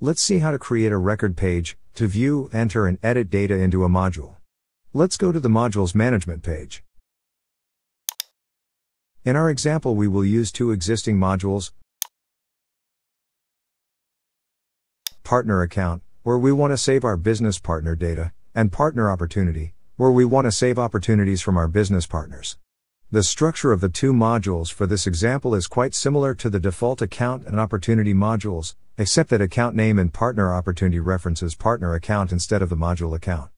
Let's see how to create a record page to view, enter, and edit data into a module. Let's go to the Modules Management page. In our example, we will use two existing modules Partner Account, where we want to save our business partner data, and Partner Opportunity, where we want to save opportunities from our business partners. The structure of the two modules for this example is quite similar to the default account and opportunity modules, except that account name and partner opportunity references partner account instead of the module account.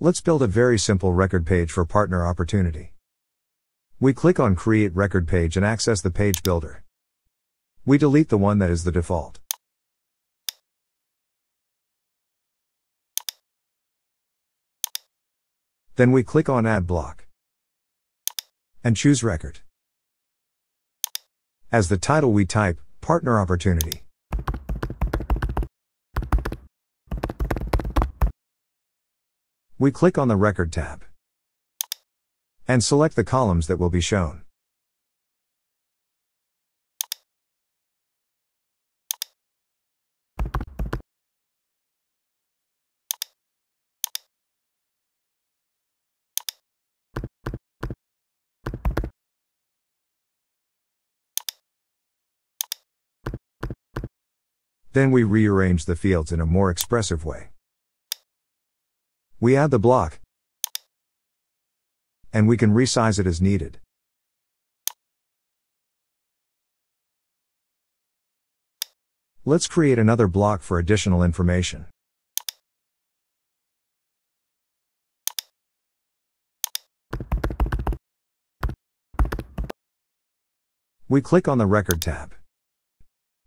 Let's build a very simple record page for partner opportunity. We click on create record page and access the page builder. We delete the one that is the default. Then we click on add block and choose record. As the title we type, Partner Opportunity. We click on the Record tab and select the columns that will be shown. Then we rearrange the fields in a more expressive way. We add the block, and we can resize it as needed. Let's create another block for additional information. We click on the Record tab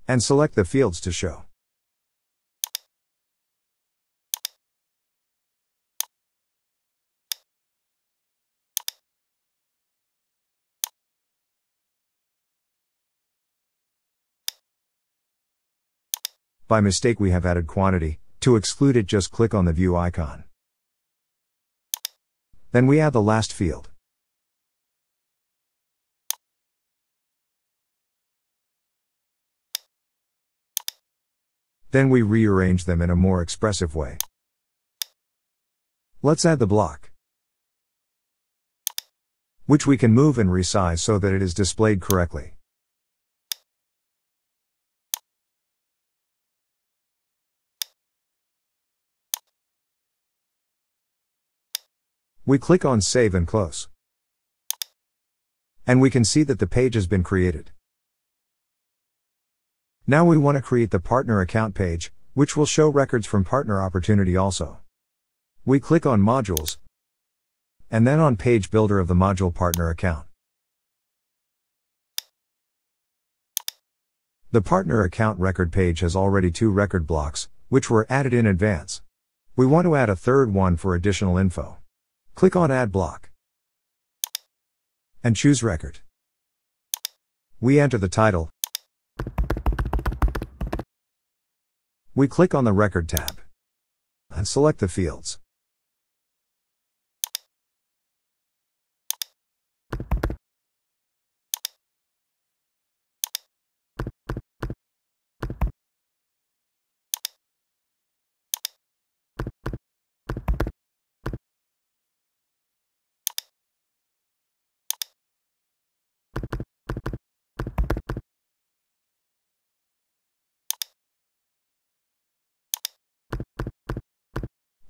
and select the fields to show. By mistake we have added quantity, to exclude it just click on the view icon. Then we add the last field. Then we rearrange them in a more expressive way. Let's add the block, which we can move and resize so that it is displayed correctly. We click on Save and Close. And we can see that the page has been created. Now we want to create the partner account page, which will show records from partner opportunity also. We click on modules, and then on page builder of the module partner account. The partner account record page has already two record blocks, which were added in advance. We want to add a third one for additional info. Click on add block and choose record. We enter the title, We click on the Record tab and select the fields.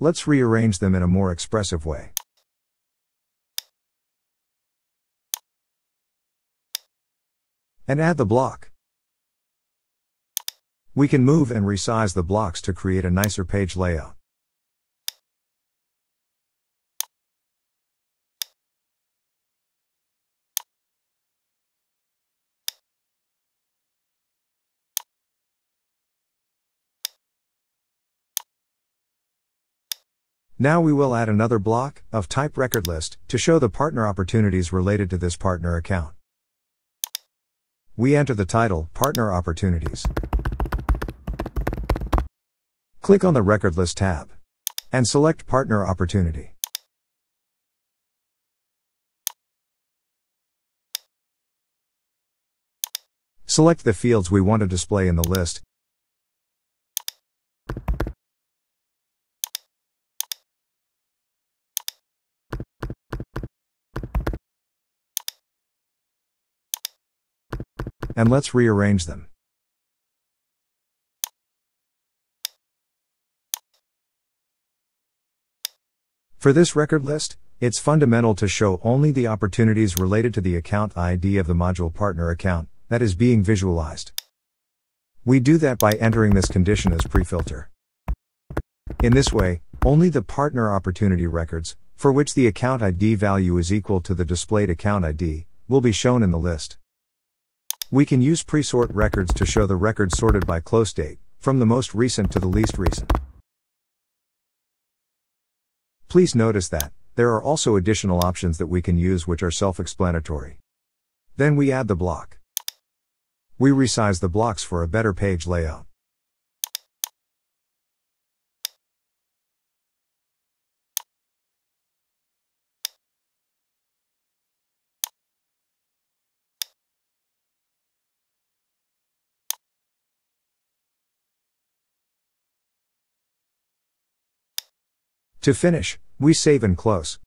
Let's rearrange them in a more expressive way. And add the block. We can move and resize the blocks to create a nicer page layout. Now we will add another block of type record list to show the partner opportunities related to this partner account. We enter the title Partner Opportunities. Click on the Record List tab and select Partner Opportunity. Select the fields we want to display in the list and let's rearrange them. For this record list, it's fundamental to show only the opportunities related to the account ID of the module partner account that is being visualized. We do that by entering this condition as prefilter. In this way, only the partner opportunity records, for which the account ID value is equal to the displayed account ID, will be shown in the list. We can use presort records to show the records sorted by close date, from the most recent to the least recent. Please notice that, there are also additional options that we can use which are self-explanatory. Then we add the block. We resize the blocks for a better page layout. To finish, we save and close.